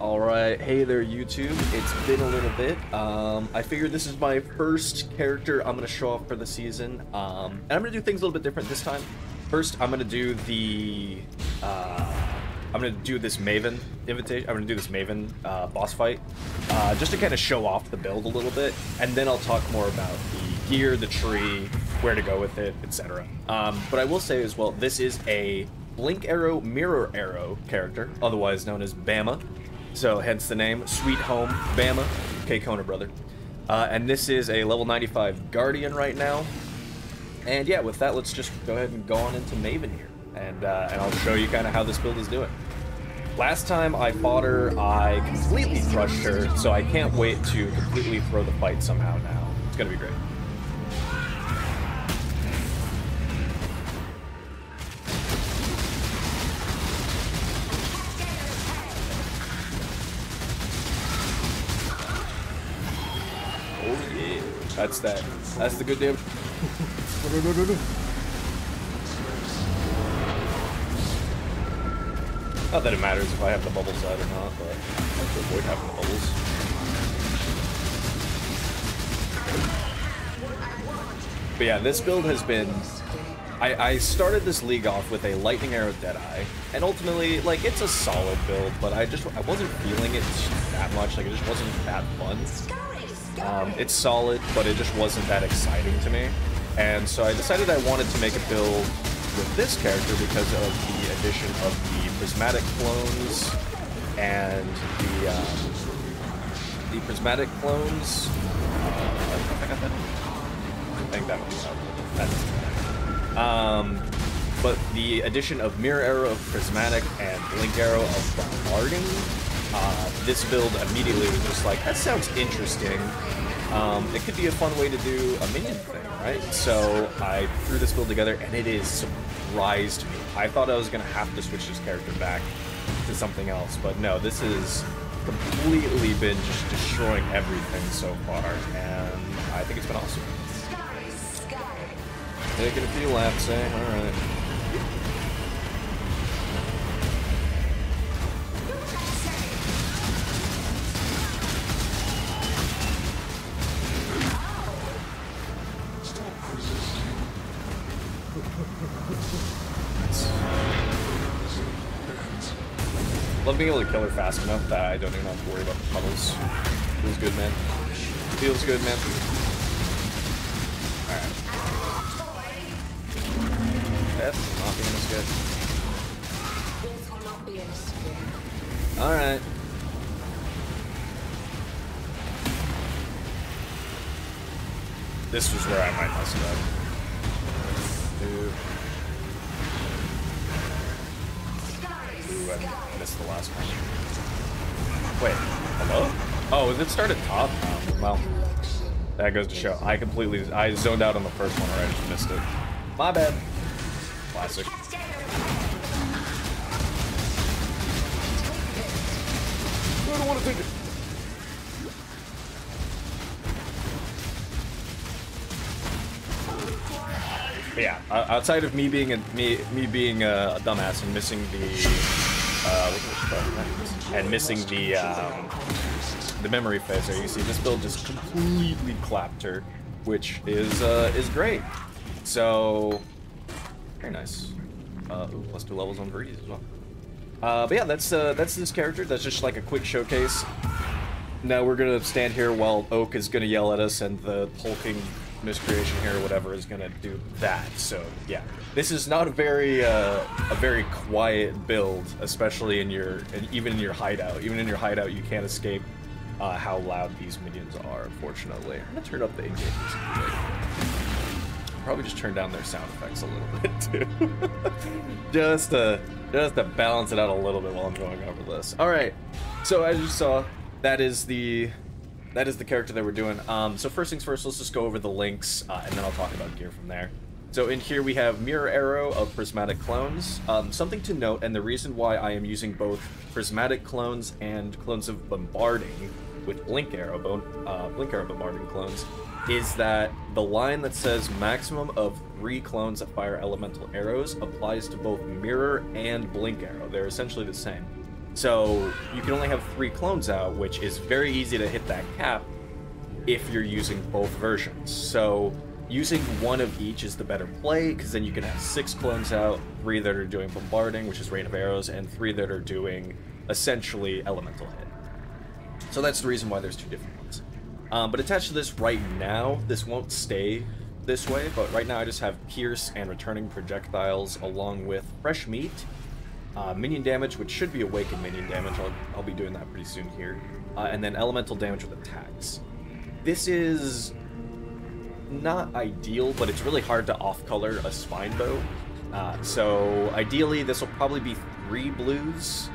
Alright, hey there YouTube. It's been a little bit. Um, I figured this is my first character I'm to show off for the season. Um, and I'm to do things a little bit different this time. First, I'm to do the... Uh, I'm to do this Maven invitation. I'm to do this Maven uh, boss fight. Uh, just to kind of show off the build a little bit. And then I'll talk more about the gear, the tree, where to go with it, etc. Um, but I will say as well, this is a Blink Arrow Mirror Arrow character, otherwise known as Bama. So hence the name, Sweet Home Bama, K Kona brother. Uh, and this is a level 95 Guardian right now. And yeah, with that, let's just go ahead and go on into Maven here. And, uh, and I'll show you kind of how this build is doing. Last time I fought her, I completely crushed her, so I can't wait to completely throw the fight somehow now. It's gonna be great. Oh yeah, that's that. That's the good damn. Not that it matters if I have the bubbles out or not, but I like to avoid having the bubbles. But yeah, this build has been... I, I started this league off with a Lightning Arrow Deadeye, and ultimately, like, it's a solid build, but I just I wasn't feeling it that much, like, it just wasn't that fun. Um, it's solid, but it just wasn't that exciting to me. And so I decided I wanted to make a build with this character because of the addition of the prismatic clones and the um, the prismatic clones. Uh, I that. Think that was that. Um, but the addition of mirror arrow of prismatic and blink arrow of bombarding. Uh, this build immediately was just like that sounds interesting. Um, it could be a fun way to do a minion thing, right? So I threw this build together, and it is surprised me. I thought I was going to have to switch this character back to something else, but no, this has completely been just destroying everything so far, and I think it's been awesome. Taking a few laps, eh? Alright. Being able to kill her fast enough that I don't even have to worry about the puddles. Feels good, man. Feels good, man. Alright. That's not being as good. Alright. This was where I I missed the last one. Wait, hello? Oh, it started top? Oh, well, that goes to show. I completely, I zoned out on the first one, or I just missed it. My bad. Classic. I don't want to take it. But yeah, outside of me being a me me being a, a dumbass and missing the uh, and missing the um, the memory phaser, you see this build just completely clapped her, which is uh, is great. So very nice. Uh, ooh, plus two levels on Verities as well. Uh, but yeah, that's uh, that's this character. That's just like a quick showcase. Now we're gonna stand here while Oak is gonna yell at us, and the hulking miscreation here or whatever is gonna do that. So yeah, this is not a very uh, a very quiet build, especially in your even in your hideout. Even in your hideout, you can't escape uh, how loud these minions are. Unfortunately, I'm gonna turn up the in-game. Probably just turn down their sound effects a little bit too, just to just to balance it out a little bit while I'm going over this. All right, so as you saw, that is the that is the character that we're doing. Um, so first things first, let's just go over the links, uh, and then I'll talk about gear from there. So in here we have Mirror Arrow of Prismatic Clones. Um, something to note, and the reason why I am using both Prismatic Clones and Clones of Bombarding with Blink Arrow, uh, Blink Arrow Bombarding Clones, is that the line that says maximum of three clones that fire elemental arrows applies to both Mirror and Blink Arrow. They're essentially the same. So you can only have three clones out, which is very easy to hit that cap if you're using both versions. So using one of each is the better play, because then you can have six clones out, three that are doing bombarding, which is rain of arrows, and three that are doing essentially elemental hit. So that's the reason why there's two different ones. Um, but attached to this right now, this won't stay this way, but right now I just have Pierce and returning projectiles along with fresh meat, uh, minion damage, which should be awakened minion damage, I'll, I'll be doing that pretty soon here, uh, and then elemental damage with attacks. This is not ideal, but it's really hard to off-color a spine bow. Uh, so ideally, this will probably be three blues.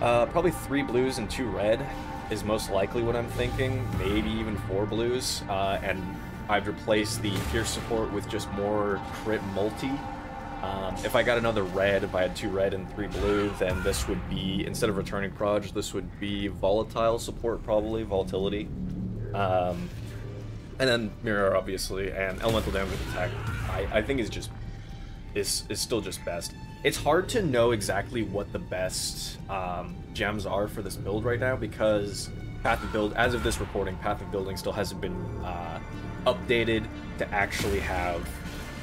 Uh, probably three blues and two red is most likely what I'm thinking. Maybe even four blues. Uh, and I've replaced the Pierce support with just more crit multi. Um, if I got another red, if I had two red and three blue, then this would be, instead of returning proj, this would be volatile support, probably, volatility. Um, and then mirror, obviously, and elemental damage attack, I, I think is just, is, is still just best. It's hard to know exactly what the best um, gems are for this build right now because Path of Build, as of this recording, Path of Building still hasn't been uh, updated to actually have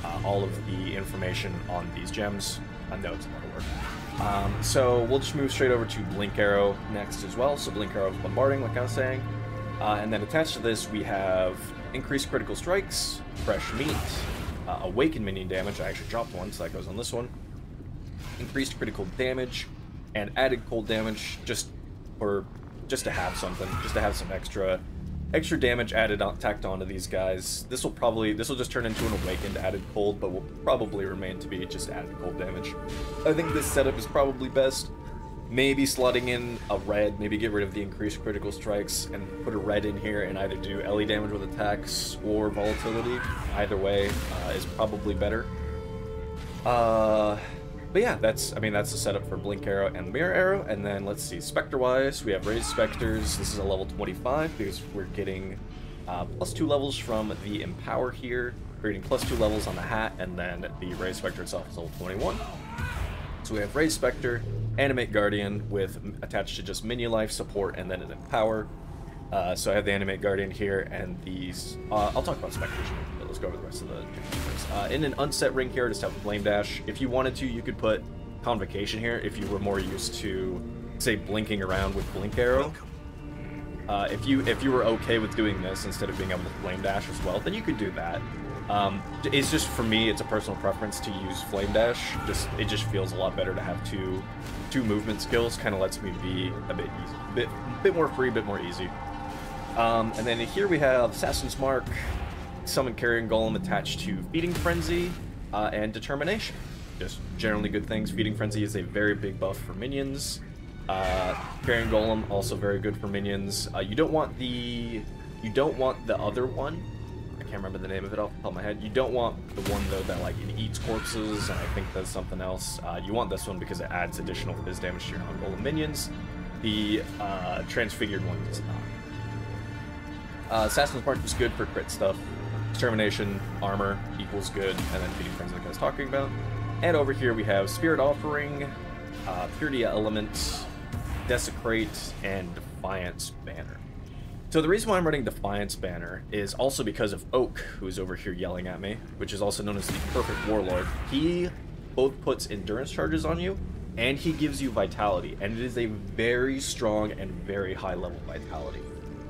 uh, all of the information on these gems. I know it's a lot of work. Um, so we'll just move straight over to Blink Arrow next as well. So Blink Arrow Bombarding, like I was saying. Uh, and then attached to this, we have increased critical strikes, fresh meat, uh, awakened minion damage. I actually dropped one, so that goes on this one. Increased critical damage, and added cold damage just for just to have something, just to have some extra extra damage added on, tacked onto these guys. This will probably, this will just turn into an awakened added cold, but will probably remain to be just added cold damage. I think this setup is probably best. Maybe slotting in a red, maybe get rid of the increased critical strikes and put a red in here and either do LE damage with attacks or volatility. Either way uh, is probably better. Uh, but yeah, that's, I mean, that's the setup for Blink Arrow and Mirror Arrow. And then let's see, Spectre-wise, we have Raised Spectres. This is a level 25 because we're getting uh, plus two levels from the Empower here. We're getting plus two levels on the hat, and then the Raised Spectre itself is level 21. So we have Raised Spectre, Animate Guardian with attached to just minion life support, and then an Empower. Uh, so I have the Animate Guardian here, and these... Uh, I'll talk about Spectres, let's go over the rest of the uh, in an unset ring here, just have Flame Dash. If you wanted to, you could put Convocation here if you were more used to, say, blinking around with Blink Arrow. Uh, if you if you were okay with doing this instead of being able to Flame Dash as well, then you could do that. Um, it's just, for me, it's a personal preference to use Flame Dash. Just It just feels a lot better to have two two movement skills. Kind of lets me be a bit easy, bit, bit more free, bit more easy. Um, and then here we have Assassin's Mark, Summon Carrion Golem attached to Feeding Frenzy uh, and Determination. Just generally good things. Feeding Frenzy is a very big buff for minions. Uh, Carrion Golem also very good for minions. Uh, you don't want the you don't want the other one. I can't remember the name of it off the top of my head. You don't want the one though that like it eats corpses and I think does something else. Uh, you want this one because it adds additional phys damage to your non-golem minions. The uh, transfigured one does not. Uh, Assassin's Mark is good for crit stuff. Determination, armor equals good, and then Feeding Frenzy like I was talking about. And over here we have Spirit Offering, uh, Purity Element, Desecrate, and Defiance Banner. So the reason why I'm running Defiance Banner is also because of Oak, who's over here yelling at me, which is also known as the Perfect Warlord. He both puts endurance charges on you, and he gives you vitality, and it is a very strong and very high level vitality.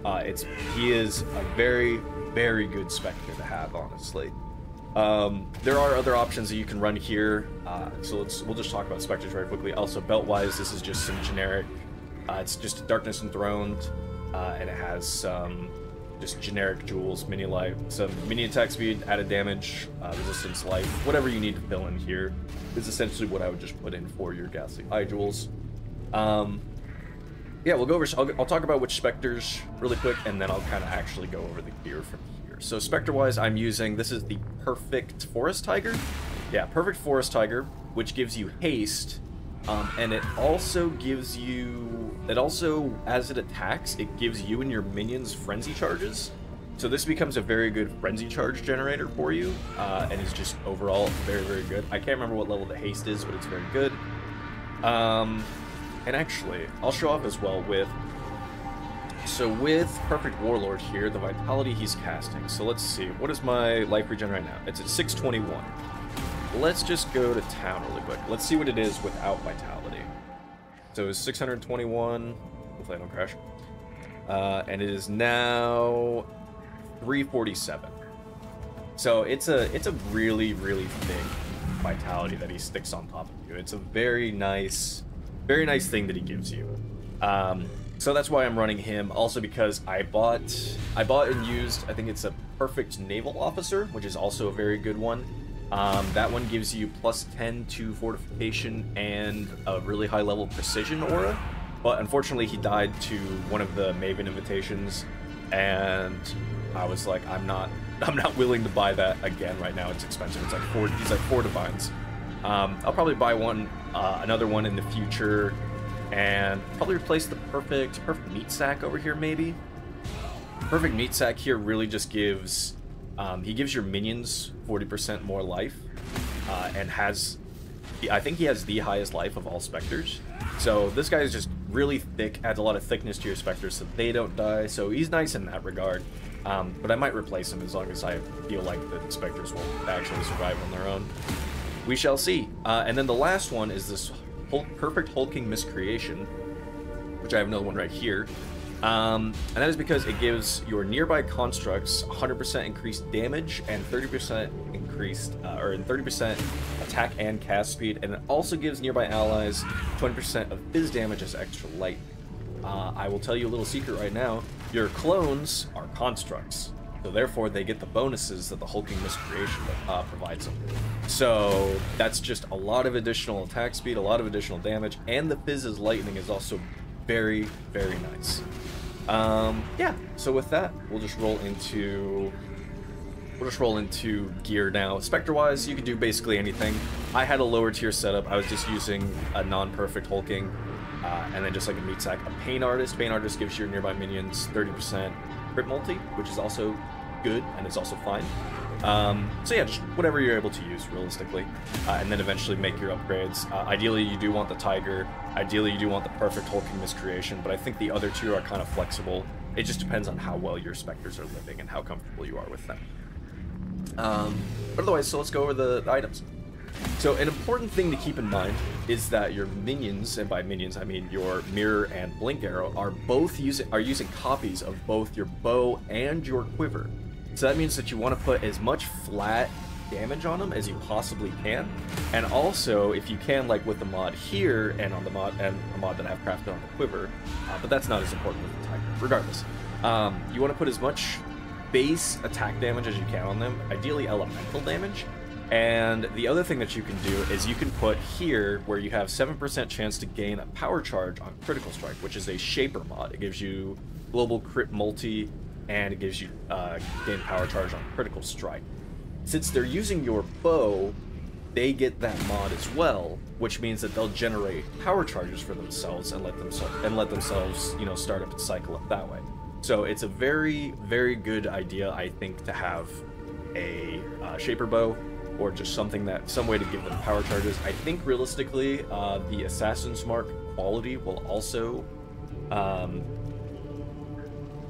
Uh, it's he is a very very good Spectre to have, honestly. Um, there are other options that you can run here, uh, so let's we'll just talk about Spectres very quickly. Also, belt-wise, this is just some generic. Uh, it's just Darkness Enthroned, uh, and it has some just generic jewels, mini life, some mini attack speed, added damage, uh, resistance life, whatever you need to fill in here is essentially what I would just put in for your Ghastly Eye jewels. Um, yeah, we'll go over. I'll, I'll, talk about which specters really quick, and then I'll kind of actually go over the gear from here. So specter-wise, I'm using this is the perfect forest tiger. Yeah, perfect forest tiger, which gives you haste, um, and it also gives you. It also, as it attacks, it gives you and your minions frenzy charges. So this becomes a very good frenzy charge generator for you, uh, and is just overall very, very good. I can't remember what level the haste is, but it's very good. Um, and actually, I'll show off as well with... So with Perfect Warlord here, the Vitality he's casting. So let's see, what is my life regen right now? It's at 621. Let's just go to town really quick. Let's see what it is without Vitality. So it's 621. Hopefully I don't crash. Uh, and it is now 347. So it's a it's a really really thick vitality that he sticks on top of you. It's a very nice, very nice thing that he gives you. Um, so that's why I'm running him. Also because I bought I bought and used I think it's a perfect naval officer, which is also a very good one. Um, that one gives you plus 10 to fortification and a really high level precision aura. But unfortunately, he died to one of the Maven invitations, and I was like, I'm not, I'm not willing to buy that again right now. It's expensive. It's like four. He's like four divines. Um, I'll probably buy one, uh, another one in the future, and probably replace the perfect, perfect meat sack over here. Maybe. Perfect meat sack here really just gives, um, he gives your minions 40% more life, uh, and has, I think he has the highest life of all specters. So this guy is just really thick, adds a lot of thickness to your specters so they don't die. So he's nice in that regard. Um, but I might replace him as long as I feel like the specters will actually survive on their own. We shall see. Uh, and then the last one is this perfect hulking miscreation, which I have another one right here. Um, and that is because it gives your nearby constructs 100% increased damage and 30% increased, uh, or 30% attack and cast speed, and it also gives nearby allies 20% of phys damage as extra light. Uh, I will tell you a little secret right now. Your clones are constructs, so therefore they get the bonuses that the hulking miscreation uh, provides them. So that's just a lot of additional attack speed, a lot of additional damage, and the Fizz's lightning is also very, very nice. Um, yeah, so with that, we'll just roll into... We'll just roll into gear now. Spectre-wise, you can do basically anything. I had a lower tier setup. I was just using a non-perfect hulking, uh, and then just like a meat sack. A Pain Artist. Pain Artist gives your nearby minions 30% crit multi, which is also good, and it's also fine. Um, so yeah, just whatever you're able to use, realistically. Uh, and then eventually make your upgrades. Uh, ideally, you do want the Tiger. Ideally, you do want the perfect hulking miscreation, but I think the other two are kind of flexible. It just depends on how well your Spectres are living and how comfortable you are with them. Um, but otherwise, so let's go over the, the items. So an important thing to keep in mind is that your minions, and by minions I mean your mirror and blink arrow, are both using are using copies of both your bow and your quiver. So that means that you want to put as much flat damage on them as you possibly can. And also, if you can, like with the mod here, and on the mod, and a mod that I've crafted on the quiver, uh, but that's not as important with the tiger. Regardless, um, you want to put as much base attack damage as you can on them, ideally elemental damage. And the other thing that you can do is you can put here where you have 7% chance to gain a power charge on critical strike, which is a shaper mod. It gives you global crit multi and it gives you uh, gain power charge on critical strike. Since they're using your bow, they get that mod as well, which means that they'll generate power charges for themselves and let themselves and let themselves, you know, start up and cycle up that way. So it's a very, very good idea, I think, to have a uh, shaper bow or just something that some way to give them power charges. I think realistically, uh, the assassin's mark quality will also um,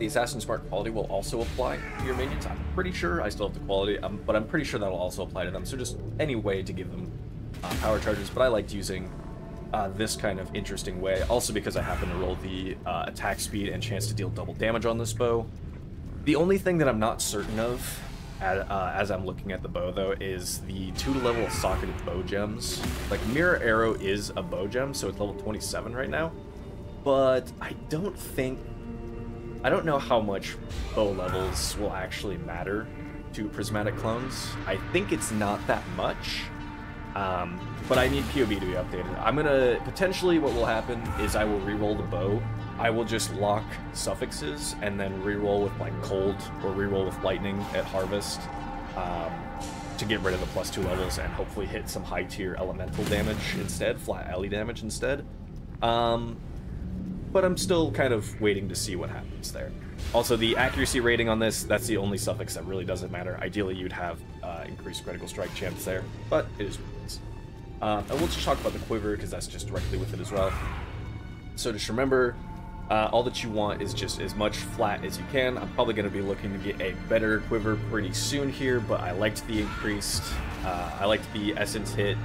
the Assassin's Mark quality will also apply to your minions. I'm pretty sure. I still have the quality, um, but I'm pretty sure that'll also apply to them. So just any way to give them uh, power charges. But I liked using uh, this kind of interesting way. Also because I happen to roll the uh, attack speed and chance to deal double damage on this bow. The only thing that I'm not certain of uh, as I'm looking at the bow, though, is the two level socketed bow gems. Like, Mirror Arrow is a bow gem, so it's level 27 right now. But I don't think I don't know how much bow levels will actually matter to prismatic clones. I think it's not that much, um, but I need POB to be updated. I'm gonna, potentially what will happen is I will re-roll the bow. I will just lock suffixes and then re-roll with like cold or re-roll with lightning at harvest um, to get rid of the plus two levels and hopefully hit some high tier elemental damage instead, flat alley damage instead. Um, but I'm still kind of waiting to see what happens there. Also, the accuracy rating on this, that's the only suffix that really doesn't matter. Ideally, you'd have uh, increased critical strike chance there, but it is what it is. Uh, and we'll just talk about the quiver, because that's just directly with it as well. So just remember, uh, all that you want is just as much flat as you can. I'm probably going to be looking to get a better quiver pretty soon here, but I liked the increased, uh, I liked the essence hit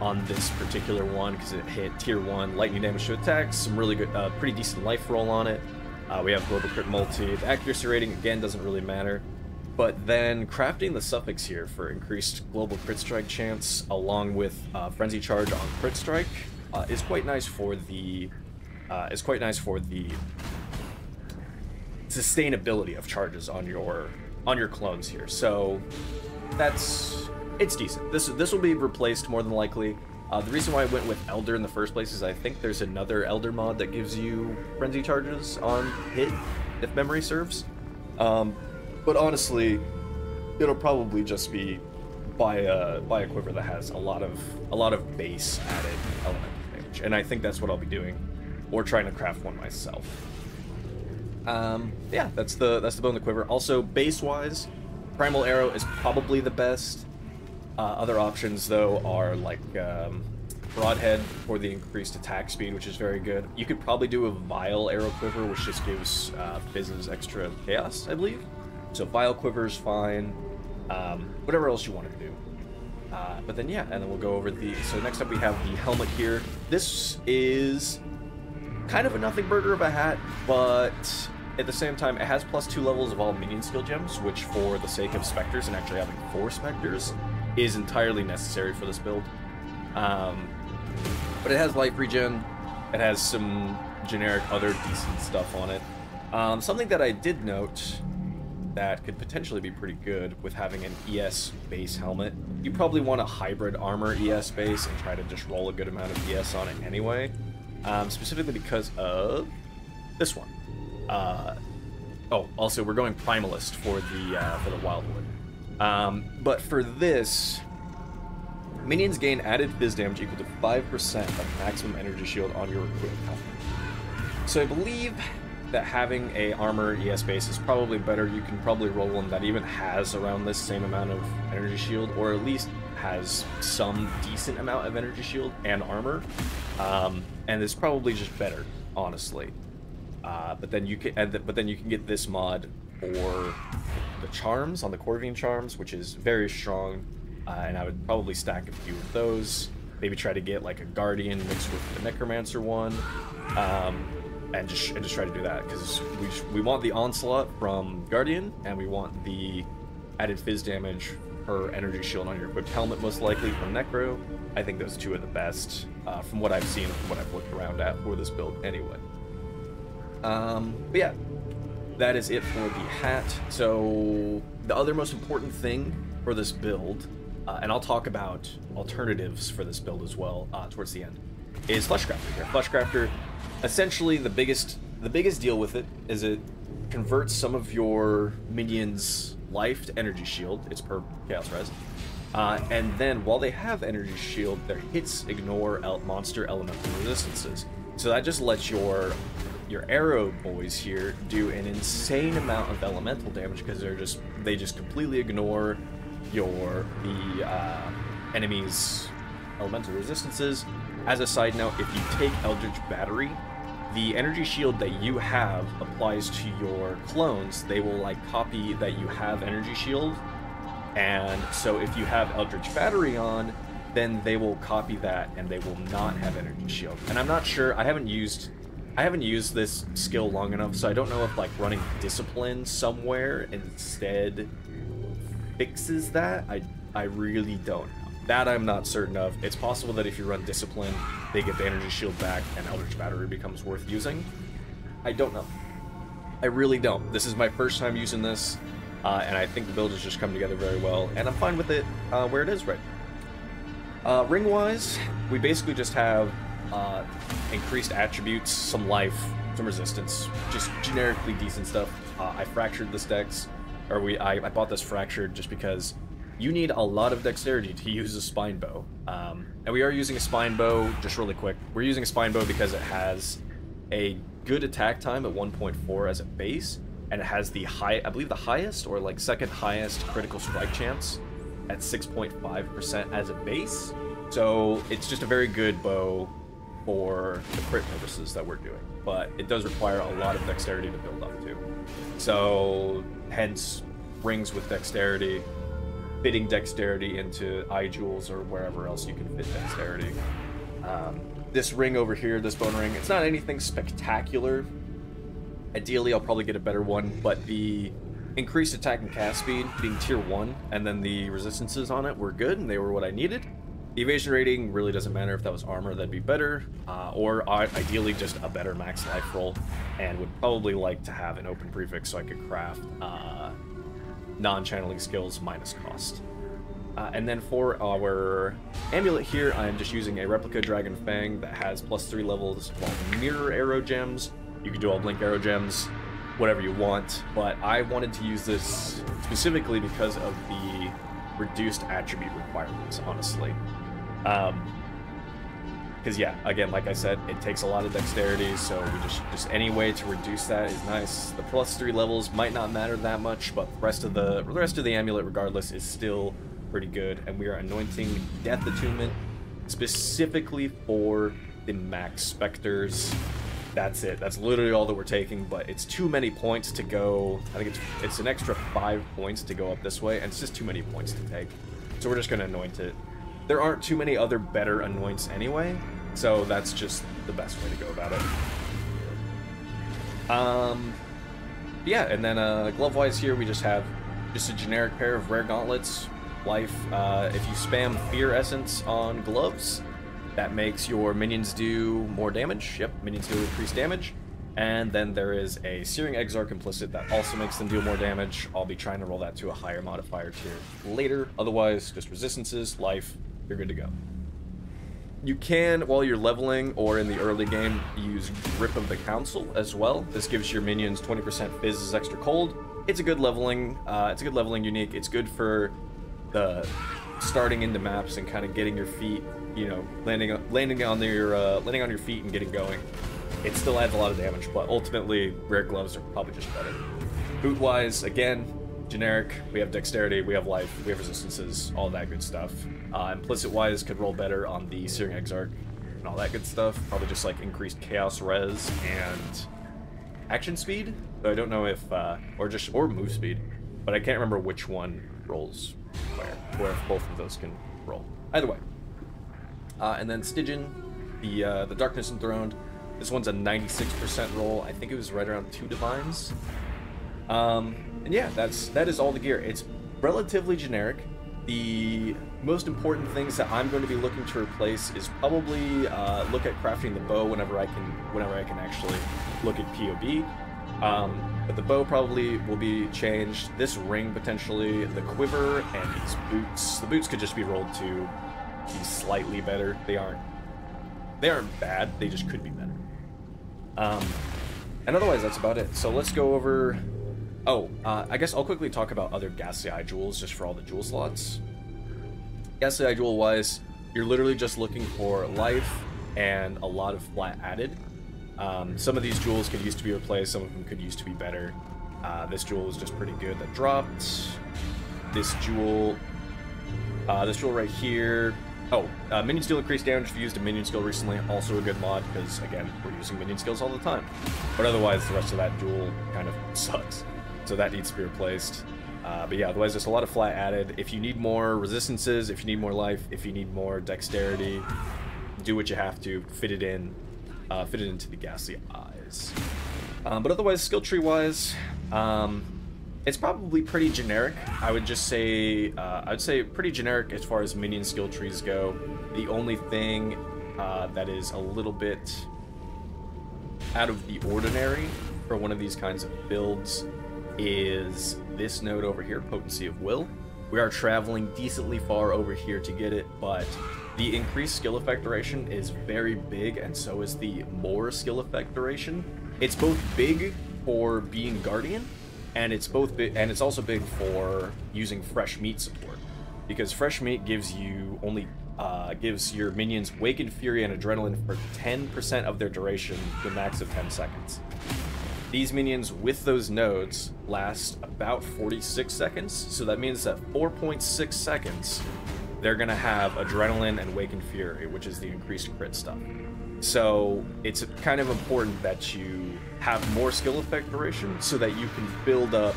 on this particular one because it hit tier 1 lightning damage to attacks, some really good, uh, pretty decent life roll on it. Uh, we have global crit multi. The accuracy rating, again, doesn't really matter. But then crafting the suffix here for increased global crit strike chance along with uh, frenzy charge on crit strike uh, is quite nice for the uh, is quite nice for the sustainability of charges on your on your clones here. So that's it's decent. This this will be replaced more than likely. Uh, the reason why I went with Elder in the first place is I think there's another Elder mod that gives you frenzy charges on hit, if memory serves. Um, but honestly, it'll probably just be buy a buy a quiver that has a lot of a lot of base added elemental damage, and I think that's what I'll be doing, or trying to craft one myself. Um, yeah, that's the that's the bone of the quiver. Also, base wise, primal arrow is probably the best. Uh, other options, though, are like um, Broadhead for the increased attack speed, which is very good. You could probably do a Vile Arrow Quiver, which just gives uh, Fizzes extra chaos, I believe. So Vile Quiver is fine. Um, whatever else you want to do. Uh, but then, yeah, and then we'll go over the... So next up we have the helmet here. This is kind of a nothing burger of a hat, but at the same time, it has plus two levels of all minion skill gems, which for the sake of Spectres and actually having four Spectres, is entirely necessary for this build. Um, but it has life regen, it has some generic other decent stuff on it. Um, something that I did note that could potentially be pretty good with having an ES base helmet. You probably want a hybrid armor ES base and try to just roll a good amount of ES on it anyway. Um, specifically because of this one. Uh, oh, also we're going Primalist for the uh, for the Wildwood. Um, but for this, minions gain added phys damage equal to 5% of maximum energy shield on your equipped helmet. So I believe that having a armor ES base is probably better. You can probably roll one that even has around this same amount of energy shield, or at least has some decent amount of energy shield and armor. Um, and it's probably just better, honestly. Uh, but then you can, but then you can get this mod for the charms on the Corvian charms, which is very strong, uh, and I would probably stack a few of those. Maybe try to get like a Guardian mixed with the Necromancer one, um, and just and just try to do that because we we want the onslaught from Guardian, and we want the added phys damage per energy shield on your equipped helmet, most likely from Necro. I think those two are the best uh, from what I've seen, from what I've looked around at for this build, anyway. Um, but yeah, that is it for the hat. So the other most important thing for this build, uh, and I'll talk about alternatives for this build as well uh, towards the end, is Fleshcrafter here. Fleshcrafter, essentially the biggest the biggest deal with it is it converts some of your minions' life to energy shield. It's per chaos res. Uh, and then while they have energy shield, their hits ignore el monster elemental resistances. So that just lets your your arrow boys here do an insane amount of elemental damage because they're just they just completely ignore your the uh, enemy's elemental resistances. As a side note, if you take Eldritch Battery, the energy shield that you have applies to your clones. They will like copy that you have energy shield, and so if you have Eldritch Battery on, then they will copy that and they will not have energy shield. And I'm not sure. I haven't used I haven't used this skill long enough, so I don't know if like running discipline somewhere instead fixes that. I I really don't. That I'm not certain of. It's possible that if you run discipline, they get the energy shield back and Eldritch Battery becomes worth using. I don't know. I really don't. This is my first time using this, uh, and I think the build has just come together very well, and I'm fine with it uh, where it is right now. Uh, ring-wise, we basically just have uh, increased attributes, some life, some resistance, just generically decent stuff. Uh, I fractured this dex, or we I, I, bought this fractured just because you need a lot of dexterity to use a spine bow. Um, and we are using a spine bow, just really quick. We're using a spine bow because it has a good attack time at 1.4 as a base, and it has the high, I believe the highest or like second highest critical strike chance at 6.5% as a base. So it's just a very good bow for the crit purposes that we're doing, but it does require a lot of dexterity to build up to. So, hence, rings with dexterity, fitting dexterity into eye jewels or wherever else you can fit dexterity. Um, this ring over here, this bone ring, it's not anything spectacular. Ideally, I'll probably get a better one, but the increased attack and cast speed being tier 1, and then the resistances on it were good, and they were what I needed. The evasion rating really doesn't matter if that was armor, that'd be better, uh, or ideally just a better max life roll, and would probably like to have an open prefix so I could craft uh, non-channeling skills minus cost. Uh, and then for our amulet here, I'm just using a replica Dragon Fang that has plus three levels of mirror arrow gems. You can do all blink arrow gems, whatever you want, but I wanted to use this specifically because of the reduced attribute requirements, honestly. Um, because yeah, again, like I said, it takes a lot of dexterity, so we just just any way to reduce that is nice. The plus three levels might not matter that much, but the rest of the, the rest of the amulet, regardless, is still pretty good. And we are anointing Death Attunement specifically for the max specters. That's it. That's literally all that we're taking, but it's too many points to go. I think it's it's an extra five points to go up this way, and it's just too many points to take. So we're just gonna anoint it there aren't too many other better anoints anyway, so that's just the best way to go about it. Um, yeah, and then uh, glove-wise here, we just have just a generic pair of rare gauntlets. Life, uh, if you spam Fear Essence on gloves, that makes your minions do more damage. Yep, minions do increased damage. And then there is a Searing Exarch implicit that also makes them deal more damage. I'll be trying to roll that to a higher modifier tier later. Otherwise, just resistances, life, you're good to go. You can, while you're leveling or in the early game, use Grip of the Council as well. This gives your minions 20% phys as extra cold. It's a good leveling, uh, it's a good leveling unique. It's good for the starting into maps and kind of getting your feet, you know, landing landing on your uh, landing on your feet and getting going. It still adds a lot of damage, but ultimately, rare gloves are probably just better. Boot-wise, again, generic. We have dexterity, we have life, we have resistances, all that good stuff. Uh, Implicit-wise, could roll better on the Searing Exarch and all that good stuff. Probably just like increased Chaos Res and action speed. But I don't know if, uh, or just, or move speed. But I can't remember which one rolls where, or if both of those can roll. Either way. Uh, and then Stygian, the, uh, the Darkness Enthroned. This one's a 96% roll. I think it was right around two Divines. Um, and yeah, that's that is all the gear. It's relatively generic. The most important things that I'm going to be looking to replace is probably uh, look at crafting the bow whenever I can whenever I can actually look at POB. Um, but the bow probably will be changed. This ring potentially, the quiver, and these boots. The boots could just be rolled to be slightly better. They aren't they aren't bad. They just could be better. Um, and otherwise, that's about it. So let's go over Oh, uh, I guess I'll quickly talk about other Ghastly Eye jewels just for all the jewel slots. Ghastly Eye jewel wise, you're literally just looking for life and a lot of flat added. Um, some of these jewels could used to be replaced, some of them could used to be better. Uh, this jewel is just pretty good that dropped. This jewel, uh, this jewel right here. Oh, uh, minion skill increased damage if you used a minion skill recently. Also a good mod because again, we're using minion skills all the time. But otherwise, the rest of that jewel kind of sucks so that needs to be replaced. Uh, but yeah, otherwise there's a lot of flat added. If you need more resistances, if you need more life, if you need more dexterity, do what you have to, fit it in, uh, fit it into the ghastly eyes. Um, but otherwise, skill tree wise, um, it's probably pretty generic. I would just say, uh, I'd say pretty generic as far as minion skill trees go. The only thing uh, that is a little bit out of the ordinary for one of these kinds of builds is this node over here, Potency of Will. We are traveling decently far over here to get it, but the increased skill effect duration is very big, and so is the more skill effect duration. It's both big for being Guardian, and it's both and it's also big for using fresh meat support, because fresh meat gives you only uh, gives your minions Wakened Fury and Adrenaline for 10% of their duration, the max of 10 seconds. These minions with those nodes last about 46 seconds, so that means that 4.6 seconds they're gonna have Adrenaline and Wakened Fury, which is the increased crit stuff. So it's kind of important that you have more skill effect duration so that you can build up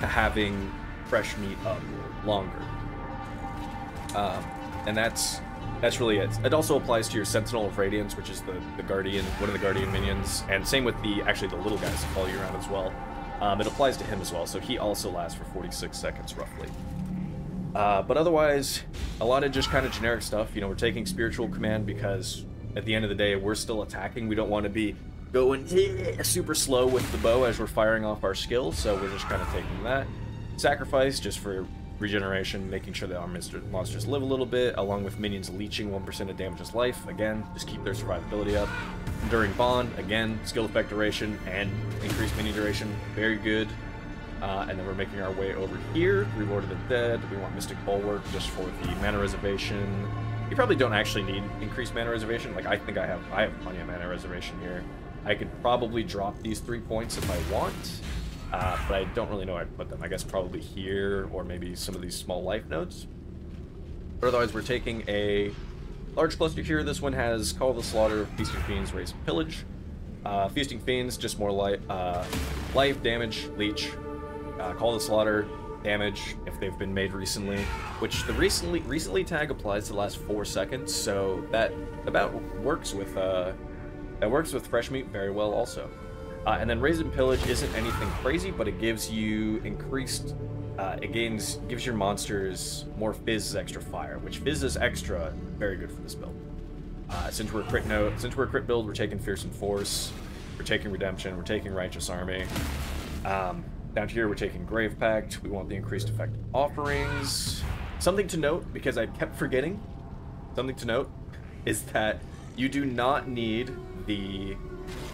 to having fresh meat up longer. Um, and that's that's really it. It also applies to your Sentinel of Radiance, which is the, the Guardian, one of the Guardian minions, and same with the actually the little guys that follow you around as well. Um, it applies to him as well, so he also lasts for 46 seconds roughly. Uh, but otherwise, a lot of just kind of generic stuff. You know, we're taking Spiritual Command because at the end of the day, we're still attacking. We don't want to be going super slow with the bow as we're firing off our skill, so we're just kind of taking that. Sacrifice, just for regeneration, making sure that our monsters live a little bit, along with minions leeching 1% of damage's life. Again, just keep their survivability up. Enduring Bond, again, skill effect duration and increased minion duration, very good. Uh, and then we're making our way over here, Reward of the Dead. We want Mystic Bulwark just for the mana reservation. You probably don't actually need increased mana reservation. Like, I think I have I have plenty of mana reservation here. I could probably drop these three points if I want, uh, but I don't really know where I'd put them. I guess probably here, or maybe some of these small life nodes. But otherwise, we're taking a large cluster here. This one has Call the Slaughter, Feasting Fiends, Raze Pillage. Uh, Feasting Fiends, just more life, uh, life, damage, leech, uh, Call the Slaughter, damage if they've been made recently, which the recently recently tag applies to the last four seconds, so that about works with uh, that works with fresh meat very well also. Uh, and then Raze and Pillage isn't anything crazy, but it gives you increased, uh, it gains gives your monsters more phys extra fire, which phys is extra very good for this build. Uh, since we're crit note, since we're crit build, we're taking Fearsome Force, we're taking Redemption, we're taking Righteous Army. Um, down here, we're taking Grave Pact. We want the increased effect offerings. Something to note, because I kept forgetting, something to note, is that you do not need the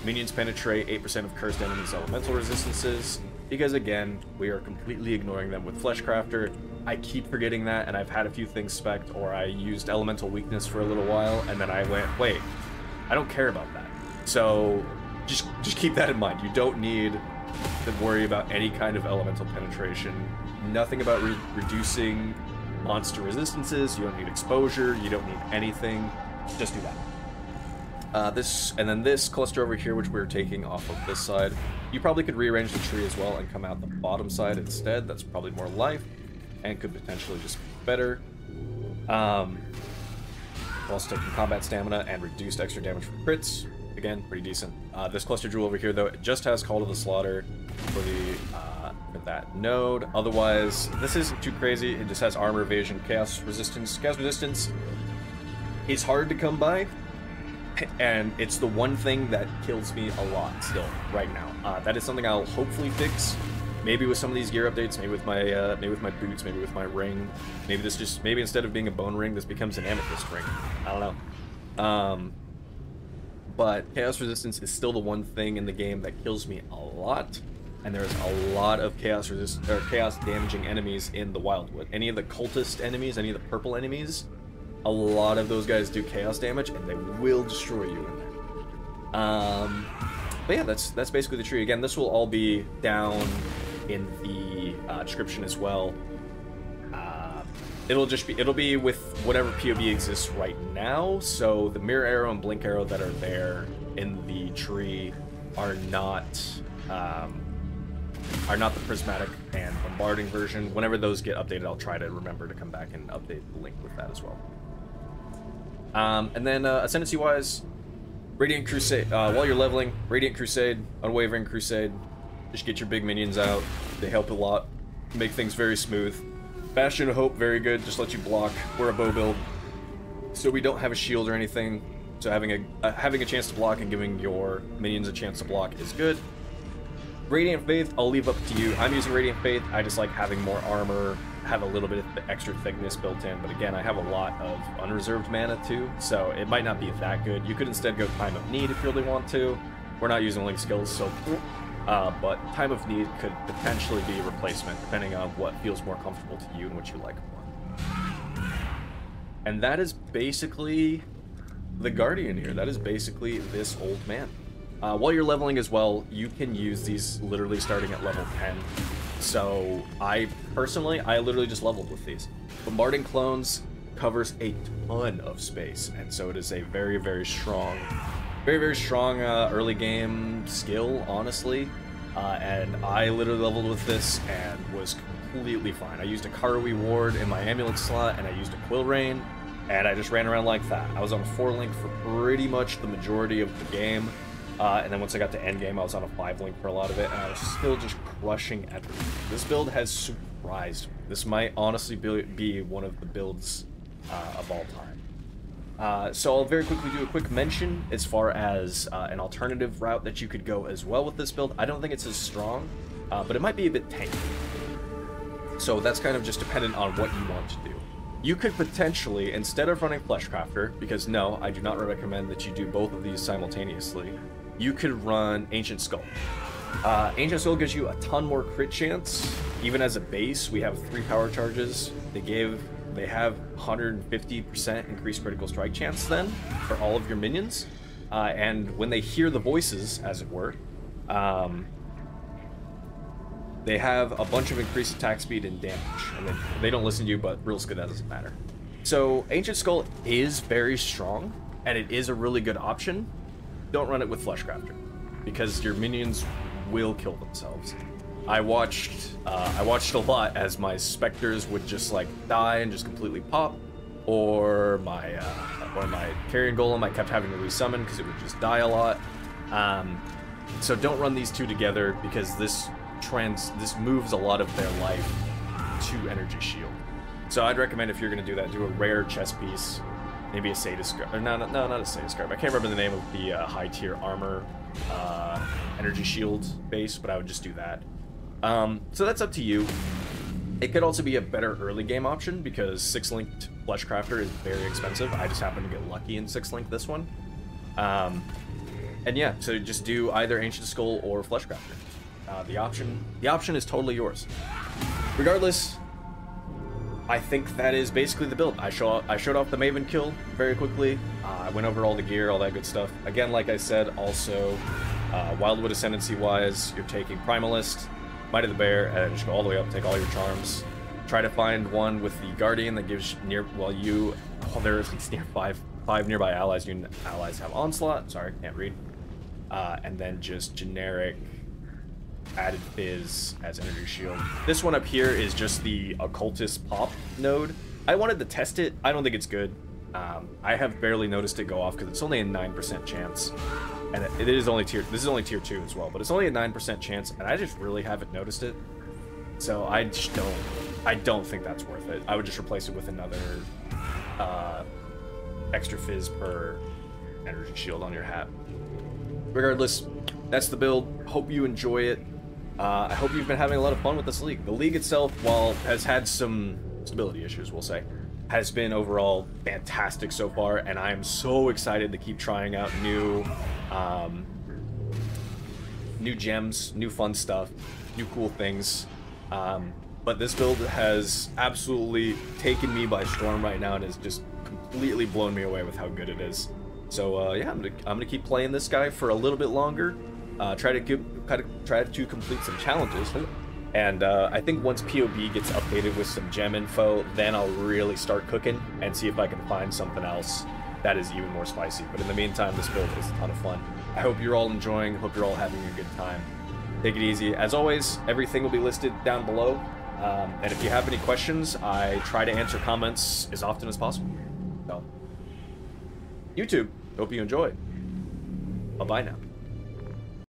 minions penetrate 8% of cursed enemies' elemental resistances, because again, we are completely ignoring them with Fleshcrafter. I keep forgetting that, and I've had a few things spec'd, or I used elemental weakness for a little while, and then I went, wait, I don't care about that. So just just keep that in mind. You don't need to worry about any kind of elemental penetration. Nothing about re reducing monster resistances. You don't need exposure. You don't need anything. Just do that. Uh, this and then this cluster over here, which we are taking off of this side, you probably could rearrange the tree as well and come out the bottom side instead. That's probably more life and could potentially just be better. Um, also taking combat stamina and reduced extra damage from crits. Again, pretty decent. Uh, this cluster jewel over here, though, it just has Call to the Slaughter for the uh, for that node. Otherwise, this isn't too crazy. It just has armor evasion, chaos resistance. Chaos resistance is hard to come by, and it's the one thing that kills me a lot still right now. Uh, that is something I'll hopefully fix. Maybe with some of these gear updates, maybe with my uh, maybe with my boots, maybe with my ring. Maybe this just maybe instead of being a bone ring, this becomes an amethyst ring. I don't know. Um, but Chaos Resistance is still the one thing in the game that kills me a lot. And there's a lot of chaos resist or chaos damaging enemies in the Wildwood. Any of the cultist enemies, any of the purple enemies, a lot of those guys do chaos damage and they will destroy you in there. Um, but yeah, that's that's basically the tree. Again, this will all be down in the uh, description as well. It'll just be it'll be with whatever POB exists right now. So the mirror arrow and blink arrow that are there in the tree are not um, are not the prismatic and bombarding version. Whenever those get updated, I'll try to remember to come back and update the link with that as well. Um, and then uh, ascendancy wise, Radiant Crusade. Uh, while you're leveling, Radiant Crusade, Unwavering Crusade, just get your big minions out. They help a lot, make things very smooth. Bastion of Hope, very good. Just let you block. We're a bow build, so we don't have a shield or anything. So having a uh, having a chance to block and giving your minions a chance to block is good. Radiant Faith, I'll leave up to you. I'm using Radiant Faith. I just like having more armor, have a little bit of extra thickness built in. But again, I have a lot of unreserved mana too, so it might not be that good. You could instead go Time of Need if you really want to. We're not using Link skills, so uh, but Time of Need could potentially be a replacement, depending on what feels more comfortable to you and what you like more. And that is basically the Guardian here. That is basically this old man. Uh, while you're leveling as well, you can use these literally starting at level 10. So I personally, I literally just leveled with these. Bombarding Clones covers a ton of space, and so it is a very, very strong very very strong uh, early game skill, honestly. Uh, and I literally leveled with this and was completely fine. I used a Karui ward in my amulet slot, and I used a Quill Rain, and I just ran around like that. I was on a 4 link for pretty much the majority of the game, uh, and then once I got to endgame, I was on a 5 link for a lot of it, and I was still just crushing everything. This build has surprised me. This might honestly be one of the builds uh, of all time. Uh, so I'll very quickly do a quick mention as far as uh, an alternative route that you could go as well with this build. I don't think it's as strong, uh, but it might be a bit tanky. So that's kind of just dependent on what you want to do. You could potentially, instead of running Fleshcrafter, because no, I do not recommend that you do both of these simultaneously, you could run Ancient Skull. Uh, Ancient Skull gives you a ton more crit chance. Even as a base, we have three power charges. They give they have 150% increased critical strike chance then for all of your minions. Uh, and when they hear the voices, as it were, um, they have a bunch of increased attack speed and damage. And they, they don't listen to you, but real good, that doesn't matter. So Ancient Skull is very strong, and it is a really good option. Don't run it with Fleshcrafter, because your minions will kill themselves. I watched uh, I watched a lot as my specters would just like die and just completely pop, or my uh, or my carrion golem I kept having to resummon because it would just die a lot. Um, so don't run these two together because this trans this moves a lot of their life to energy shield. So I'd recommend if you're gonna do that, do a rare chess piece, maybe a Sadist Or no, no, no, not a Sadist Garb. I can't remember the name of the uh, high tier armor uh, energy shield base, but I would just do that. Um, so that's up to you. It could also be a better early game option because 6-linked Fleshcrafter is very expensive. I just happened to get lucky in 6-link this one. Um, and yeah, so just do either Ancient Skull or Fleshcrafter. Uh, the option the option is totally yours. Regardless, I think that is basically the build. I show I showed off the Maven kill very quickly. Uh, I went over all the gear, all that good stuff. Again, like I said, also uh, Wildwood Ascendancy wise, you're taking Primalist, Might of the Bear, and just go all the way up, take all your charms. Try to find one with the Guardian that gives near, well, you, well, there is near five, five nearby allies. You allies have Onslaught, sorry, can't read. Uh, and then just generic added phys as energy shield. This one up here is just the Occultist Pop node. I wanted to test it. I don't think it's good. Um, I have barely noticed it go off because it's only a 9% chance and it, it is only tier. This is only tier two as well, but it's only a nine percent chance, and I just really haven't noticed it. So I just don't. I don't think that's worth it. I would just replace it with another uh, extra phys per energy shield on your hat. Regardless, that's the build. Hope you enjoy it. Uh, I hope you've been having a lot of fun with this league. The league itself, while has had some stability issues, we'll say, has been overall fantastic so far, and I am so excited to keep trying out new, um, new gems, new fun stuff, new cool things. Um, but this build has absolutely taken me by storm right now and has just completely blown me away with how good it is. So uh, yeah, I'm gonna, I'm gonna keep playing this guy for a little bit longer. Uh, try to give, try to try to complete some challenges. And uh, I think once POB gets updated with some gem info, then I'll really start cooking and see if I can find something else that is even more spicy. But in the meantime, this build is a ton of fun. I hope you're all enjoying, hope you're all having a good time. Take it easy. As always, everything will be listed down below. Um, and if you have any questions, I try to answer comments as often as possible. So, YouTube, hope you enjoy. Bye-bye now.